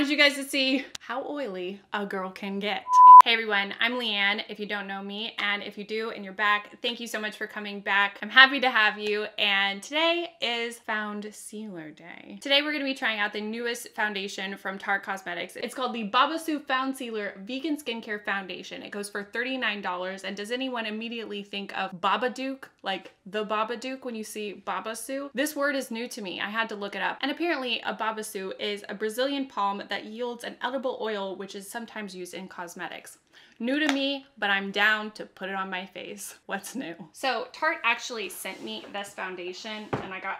wanted you guys to see how oily a girl can get. Hey everyone, I'm Leigh Ann, if you don't know me, and if you do and you're back, thank you so much for coming back. I'm happy to have you, and today is Foundcealer Day. Today we're gonna be trying out the newest foundation from Tarte Cosmetics. It's called the Babassu Foundcealer Vegan Skincare Foundation. It goes for $39, and does anyone immediately think of Babadook, like the Babadook when you see Babassu? This word is new to me, I had to look it up. And apparently a Babassu is a Brazilian palm that yields an edible oil which is sometimes used in cosmetics. New to me, but I'm down to put it on my face. What's new? So Tarte actually sent me this foundation and I got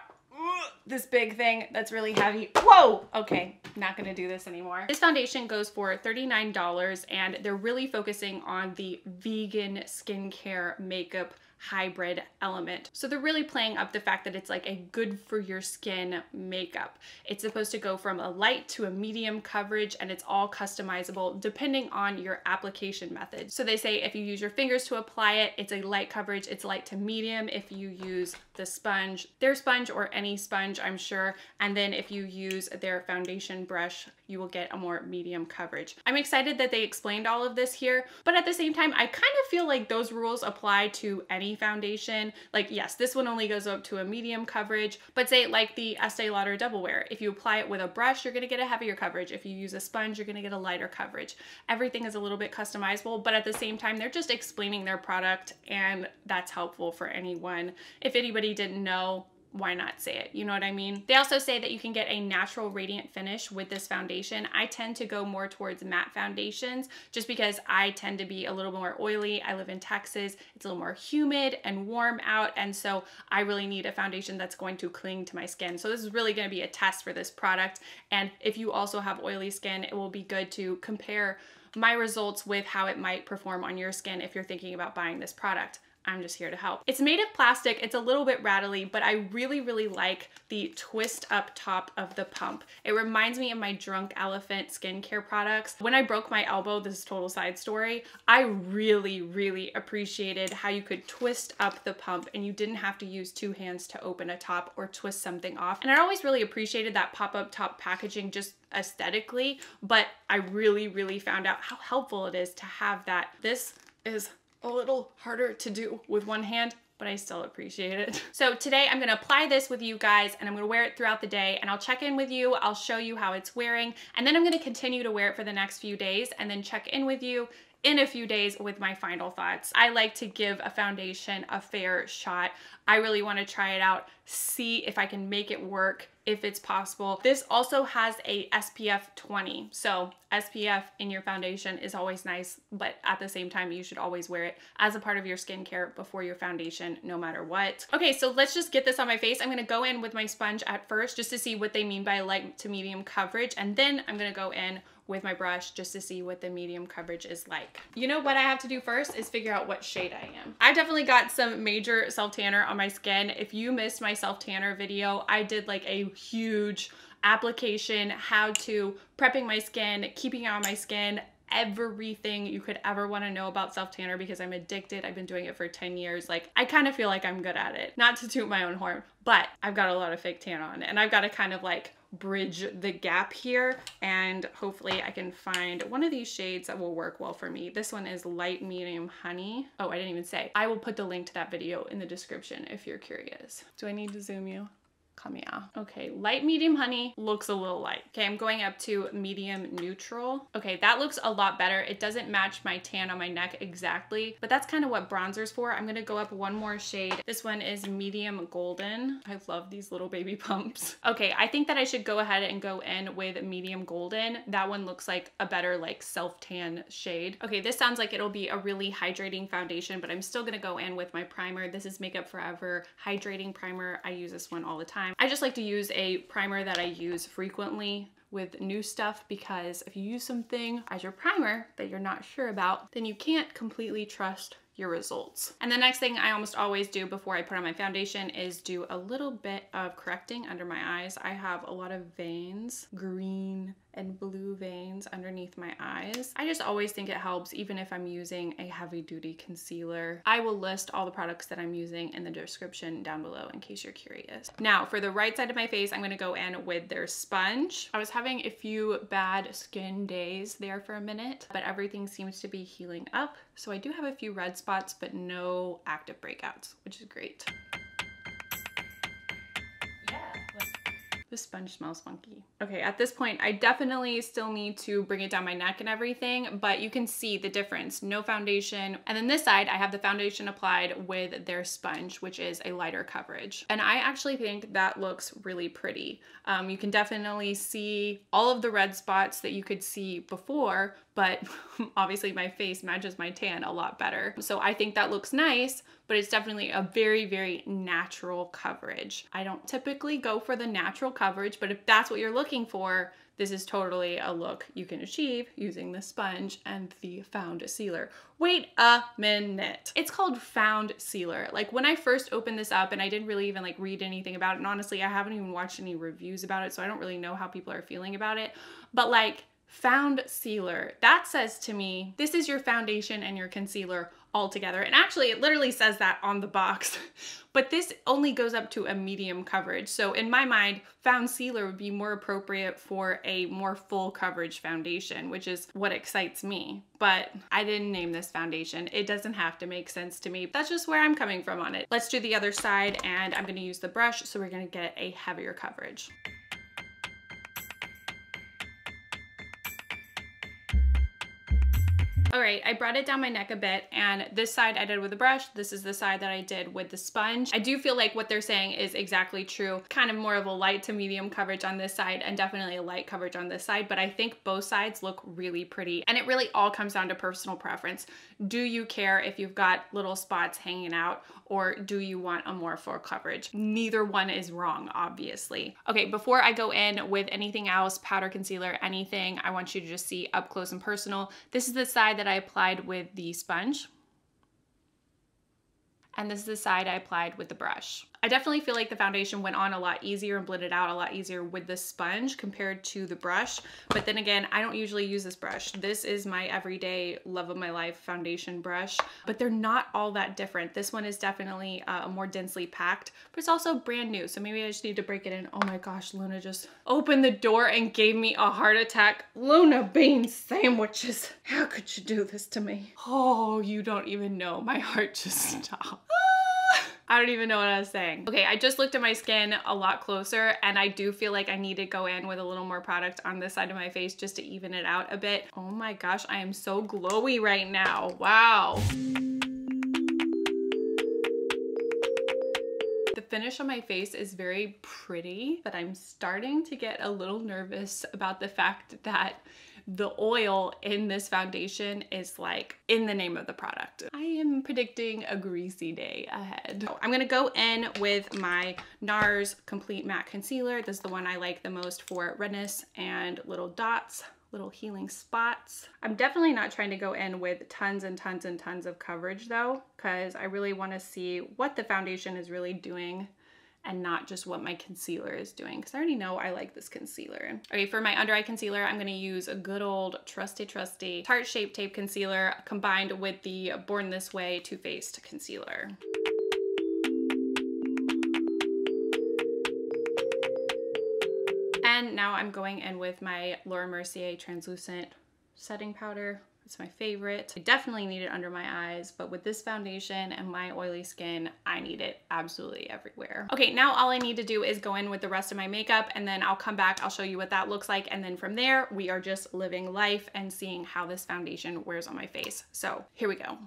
this big thing that's really heavy. Whoa! Okay, not gonna do this anymore. This foundation goes for $39 and they're really focusing on the vegan skincare makeup hybrid element. So they're really playing up the fact that it's like a good for your skin makeup. It's supposed to go from a light to a medium coverage and it's all customizable depending on your application method. So they say if you use your fingers to apply it, it's a light coverage, it's light to medium. If you use the sponge, their sponge or any sponge, I'm sure. And then if you use their foundation brush, you will get a more medium coverage. I'm excited that they explained all of this here, but at the same time, I kind of feel like those rules apply to any foundation. Like yes, this one only goes up to a medium coverage, but say like the Estee Lauder Double Wear, if you apply it with a brush, you're gonna get a heavier coverage. If you use a sponge, you're gonna get a lighter coverage. Everything is a little bit customizable, but at the same time, they're just explaining their product and that's helpful for anyone. If anybody didn't know, why not say it? You know what I mean? They also say that you can get a natural radiant finish with this foundation. I tend to go more towards matte foundations just because I tend to be a little more oily. I live in Texas. It's a little more humid and warm out. And so I really need a foundation that's going to cling to my skin. So this is really going to be a test for this product. And if you also have oily skin, it will be good to compare my results with how it might perform on your skin if you're thinking about buying this product. I'm just here to help. It's made of plastic, it's a little bit rattly, but I really, really like the twist up top of the pump. It reminds me of my Drunk Elephant skincare products. When I broke my elbow, this is total side story, I really, really appreciated how you could twist up the pump and you didn't have to use two hands to open a top or twist something off. And I always really appreciated that pop-up top packaging just aesthetically, but I really, really found out how helpful it is to have that. This is a little harder to do with one hand, but I still appreciate it. So today I'm gonna apply this with you guys and I'm gonna wear it throughout the day and I'll check in with you, I'll show you how it's wearing, and then I'm gonna continue to wear it for the next few days and then check in with you in a few days with my final thoughts. I like to give a foundation a fair shot. I really wanna try it out, see if I can make it work, if it's possible. This also has a SPF 20. So SPF in your foundation is always nice, but at the same time, you should always wear it as a part of your skincare before your foundation, no matter what. Okay, so let's just get this on my face. I'm gonna go in with my sponge at first just to see what they mean by light to medium coverage. And then I'm gonna go in with my brush just to see what the medium coverage is like. You know what I have to do first is figure out what shade I am. I definitely got some major self tanner on my skin. If you missed my self tanner video, I did like a huge application, how to prepping my skin, keeping it on my skin, everything you could ever want to know about self tanner because I'm addicted. I've been doing it for 10 years. Like, I kind of feel like I'm good at it. Not to toot my own horn, but I've got a lot of fake tan on and I've got to kind of like bridge the gap here and hopefully I can find one of these shades that will work well for me. This one is light medium honey. Oh, I didn't even say. I will put the link to that video in the description if you're curious. Do I need to zoom you? Here. Okay, light medium honey looks a little light. Okay, I'm going up to medium neutral. Okay, that looks a lot better. It doesn't match my tan on my neck exactly, but that's kind of what bronzer's for. I'm gonna go up one more shade. This one is medium golden. I love these little baby pumps. Okay, I think that I should go ahead and go in with medium golden. That one looks like a better like self-tan shade. Okay, this sounds like it'll be a really hydrating foundation, but I'm still gonna go in with my primer. This is Makeup Forever Hydrating Primer. I use this one all the time time. I just like to use a primer that I use frequently with new stuff because if you use something as your primer that you're not sure about, then you can't completely trust your results. And the next thing I almost always do before I put on my foundation is do a little bit of correcting under my eyes. I have a lot of veins, green and blue veins underneath my eyes. I just always think it helps even if I'm using a heavy duty concealer. I will list all the products that I'm using in the description down below in case you're curious. Now for the right side of my face, I'm gonna go in with their sponge. I was having a few bad skin days there for a minute, but everything seems to be healing up. So I do have a few red spots, but no active breakouts, which is great. The sponge smells funky. Okay, at this point, I definitely still need to bring it down my neck and everything, but you can see the difference. No foundation. And then this side, I have the foundation applied with their sponge, which is a lighter coverage. And I actually think that looks really pretty. Um, you can definitely see all of the red spots that you could see before, but obviously my face matches my tan a lot better. So I think that looks nice, but it's definitely a very, very natural coverage. I don't typically go for the natural coverage, but if that's what you're looking for, this is totally a look you can achieve using the sponge and the Foundcealer. Wait a minute. It's called Foundcealer. Like when I first opened this up and I didn't really even like read anything about it, and honestly, I haven't even watched any reviews about it, so I don't really know how people are feeling about it. But like Foundcealer. That says to me, this is your foundation and your concealer all together. And actually, it literally says that on the box. but this only goes up to a medium coverage. So in my mind, Foundcealer would be more appropriate for a more full coverage foundation, which is what excites me. But I didn't name this foundation. It doesn't have to make sense to me. That's just where I'm coming from on it. Let's do the other side and I'm gonna use the brush so we're gonna get a heavier coverage. All right, I brought it down my neck a bit and this side I did with a brush. This is the side that I did with the sponge. I do feel like what they're saying is exactly true. Kind of more of a light to medium coverage on this side and definitely a light coverage on this side, but I think both sides look really pretty. And it really all comes down to personal preference. Do you care if you've got little spots hanging out or do you want a more full coverage? Neither one is wrong, obviously. Okay, before I go in with anything else, powder, concealer, anything, I want you to just see up close and personal. This is the side that I applied with the sponge. And this is the side I applied with the brush. I definitely feel like the foundation went on a lot easier and blended out a lot easier with the sponge compared to the brush. But then again, I don't usually use this brush. This is my everyday love of my life foundation brush, but they're not all that different. This one is definitely uh, more densely packed, but it's also brand new. So maybe I just need to break it in. Oh my gosh, Luna just opened the door and gave me a heart attack. Luna bean sandwiches. How could you do this to me? Oh, you don't even know. My heart just stopped. I don't even know what I was saying. Okay, I just looked at my skin a lot closer and I do feel like I need to go in with a little more product on this side of my face just to even it out a bit. Oh my gosh, I am so glowy right now. Wow. The finish on my face is very pretty, but I'm starting to get a little nervous about the fact that the oil in this foundation is like in the name of the product. I am predicting a greasy day ahead. So I'm gonna go in with my NARS Complete Matte Concealer. This is the one I like the most for redness and little dots little healing spots. I'm definitely not trying to go in with tons and tons and tons of coverage though, because I really wanna see what the foundation is really doing and not just what my concealer is doing because I already know I like this concealer. Okay, for my under eye concealer, I'm gonna use a good old trusty trusty Tarte Shape Tape Concealer combined with the Born This Way Too Faced Concealer. And now I'm going in with my Laura Mercier Translucent Setting Powder. It's my favorite. I definitely need it under my eyes, but with this foundation and my oily skin, I need it absolutely everywhere. Okay, now all I need to do is go in with the rest of my makeup and then I'll come back, I'll show you what that looks like. And then from there, we are just living life and seeing how this foundation wears on my face. So here we go.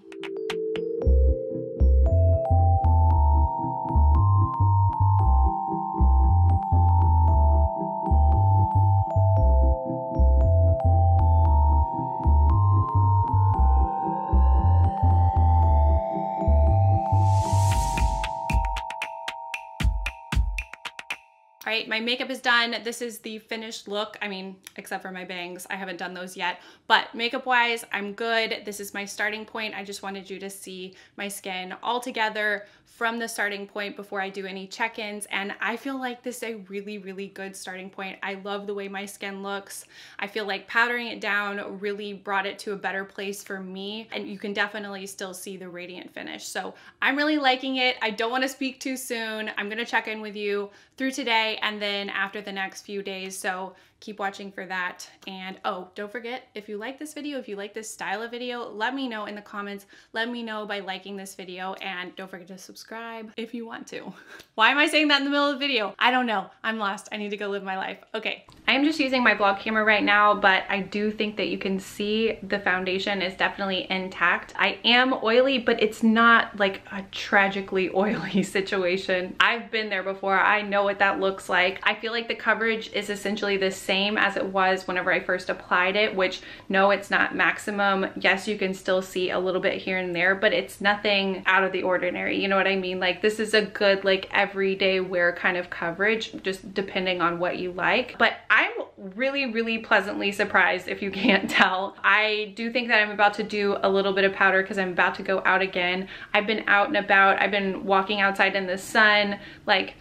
Right, my makeup is done. This is the finished look. I mean, except for my bangs, I haven't done those yet. But makeup wise, I'm good. This is my starting point. I just wanted you to see my skin all together from the starting point before I do any check-ins. And I feel like this is a really, really good starting point. I love the way my skin looks. I feel like powdering it down really brought it to a better place for me. And you can definitely still see the radiant finish. So I'm really liking it. I don't want to speak too soon. I'm going to check in with you through today and then after the next few days. So keep watching for that. And oh, don't forget, if you like this video, if you like this style of video, let me know in the comments. Let me know by liking this video and don't forget to subscribe if you want to. Why am I saying that in the middle of the video? I don't know. I'm lost. I need to go live my life. Okay. I am just using my vlog camera right now, but I do think that you can see the foundation is definitely intact. I am oily, but it's not like a tragically oily situation. I've been there before. I know what that looks like. I feel like the coverage is essentially the same same as it was whenever I first applied it, which no, it's not maximum. Yes, you can still see a little bit here and there, but it's nothing out of the ordinary. You know what I mean? Like this is a good like everyday wear kind of coverage, just depending on what you like. But I'm really, really pleasantly surprised if you can't tell. I do think that I'm about to do a little bit of powder because I'm about to go out again. I've been out and about. I've been walking outside in the sun, like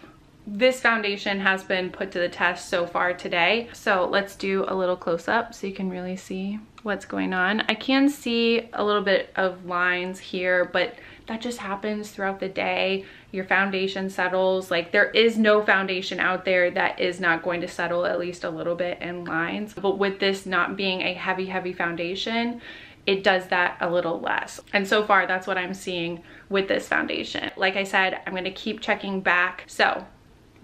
this foundation has been put to the test so far today. So let's do a little close up so you can really see what's going on. I can see a little bit of lines here, but that just happens throughout the day. Your foundation settles. Like there is no foundation out there that is not going to settle at least a little bit in lines. But with this not being a heavy, heavy foundation, it does that a little less. And so far, that's what I'm seeing with this foundation. Like I said, I'm gonna keep checking back. So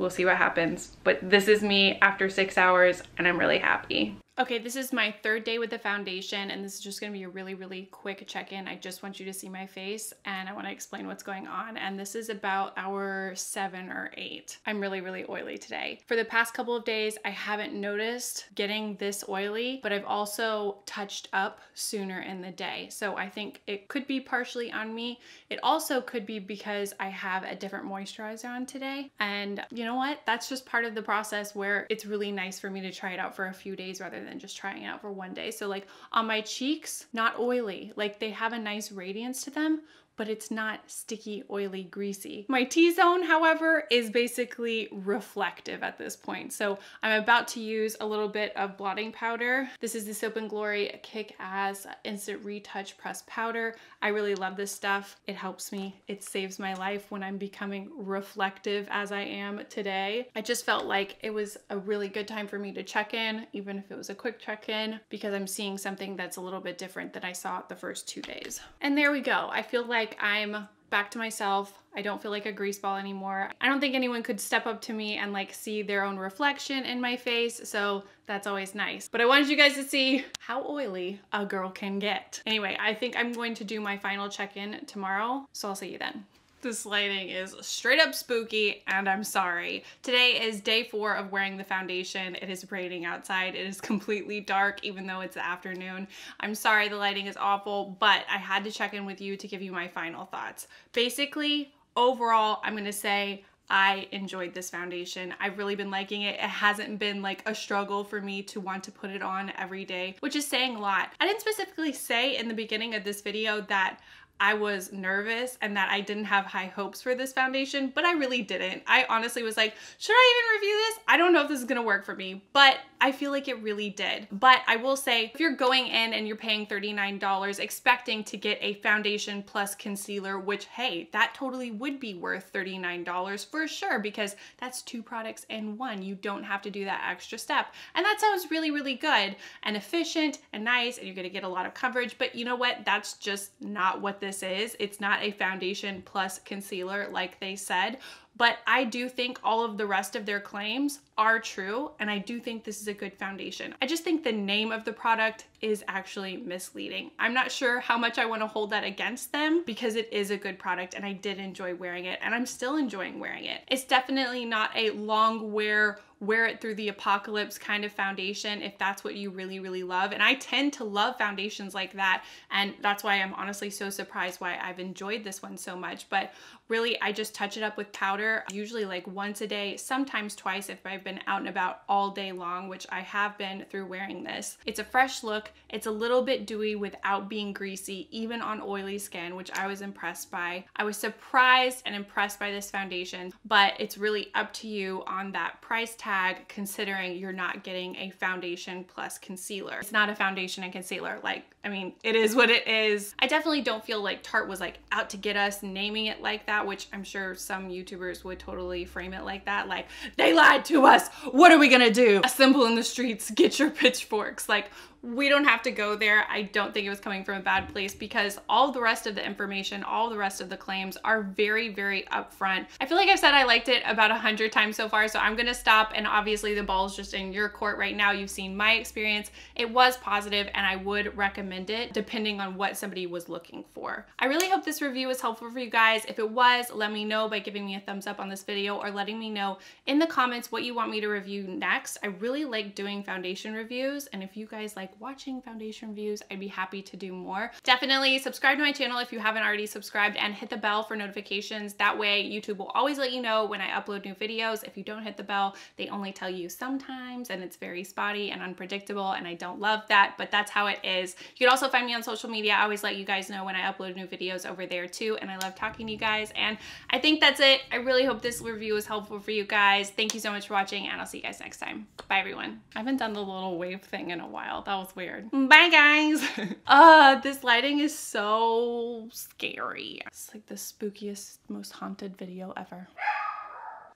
we'll see what happens. But this is me after six hours and I'm really happy. Okay, this is my third day with the foundation and this is just gonna be a really, really quick check-in. I just want you to see my face and I wanna explain what's going on. And this is about hour seven or eight. I'm really, really oily today. For the past couple of days, I haven't noticed getting this oily, but I've also touched up sooner in the day. So I think it could be partially on me. It also could be because I have a different moisturizer on today. And you know what? That's just part of the process where it's really nice for me to try it out for a few days rather than than just trying it out for one day. So like on my cheeks, not oily. Like they have a nice radiance to them, but it's not sticky, oily, greasy. My T-zone, however, is basically reflective at this point. So I'm about to use a little bit of blotting powder. This is the Soap & Glory Kick-Ass Instant Retouch Press Powder. I really love this stuff. It helps me. It saves my life when I'm becoming reflective as I am today. I just felt like it was a really good time for me to check in, even if it was a quick check-in, because I'm seeing something that's a little bit different than I saw the first two days. And there we go. I feel like like I'm back to myself. I don't feel like a grease ball anymore. I don't think anyone could step up to me and like see their own reflection in my face, so that's always nice. But I wanted you guys to see how oily a girl can get. Anyway, I think I'm going to do my final check-in tomorrow, so I'll see you then. This lighting is straight up spooky and I'm sorry. Today is day four of wearing the foundation. It is raining outside. It is completely dark even though it's the afternoon. I'm sorry the lighting is awful, but I had to check in with you to give you my final thoughts. Basically, overall, I'm gonna say I enjoyed this foundation. I've really been liking it. It hasn't been like a struggle for me to want to put it on every day, which is saying a lot. I didn't specifically say in the beginning of this video that I was nervous and that I didn't have high hopes for this foundation, but I really didn't. I honestly was like, should I even review this? I don't know if this is gonna work for me, but I feel like it really did. But I will say, if you're going in and you're paying $39 expecting to get a foundation plus concealer, which hey, that totally would be worth $39 for sure, because that's two products in one. You don't have to do that extra step. And that sounds really, really good and efficient and nice, and you're gonna get a lot of coverage, but you know what? That's just not what this is. It's not a foundation plus concealer like they said, but I do think all of the rest of their claims are true, and I do think this is a good foundation. I just think the name of the product is actually misleading. I'm not sure how much I want to hold that against them because it is a good product and I did enjoy wearing it and I'm still enjoying wearing it. It's definitely not a long wear wear it through the apocalypse kind of foundation if that's what you really, really love. And I tend to love foundations like that. And that's why I'm honestly so surprised why I've enjoyed this one so much. But really, I just touch it up with powder, usually like once a day, sometimes twice if I've been out and about all day long, which I have been through wearing this. It's a fresh look. It's a little bit dewy without being greasy, even on oily skin, which I was impressed by. I was surprised and impressed by this foundation, but it's really up to you on that price tag considering you're not getting a foundation plus concealer. It's not a foundation and concealer. Like, I mean, it is what it is. I definitely don't feel like Tarte was like out to get us naming it like that, which I'm sure some YouTubers would totally frame it like that. Like, they lied to us. What are we gonna do? Assemble in the streets, get your pitchforks. Like, we don't have to go there. I don't think it was coming from a bad place because all the rest of the information, all the rest of the claims are very, very upfront. I feel like I've said I liked it about a hundred times so far, so I'm gonna stop and obviously the ball's just in your court right now. You've seen my experience. It was positive and I would recommend it depending on what somebody was looking for. I really hope this review was helpful for you guys. If it was, let me know by giving me a thumbs up on this video or letting me know in the comments what you want me to review next. I really like doing foundation reviews and if you guys like like watching foundation reviews, I'd be happy to do more. Definitely subscribe to my channel if you haven't already subscribed and hit the bell for notifications. That way YouTube will always let you know when I upload new videos. If you don't hit the bell, they only tell you sometimes and it's very spotty and unpredictable and I don't love that, but that's how it is. You can also find me on social media. I always let you guys know when I upload new videos over there too and I love talking to you guys and I think that's it. I really hope this review was helpful for you guys. Thank you so much for watching and I'll see you guys next time. Bye everyone. I haven't done the little wave thing in a while. That was weird. Bye guys. uh, this lighting is so scary. It's like the spookiest, most haunted video ever.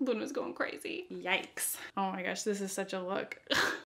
Luna's going crazy. Yikes. Oh my gosh, this is such a look.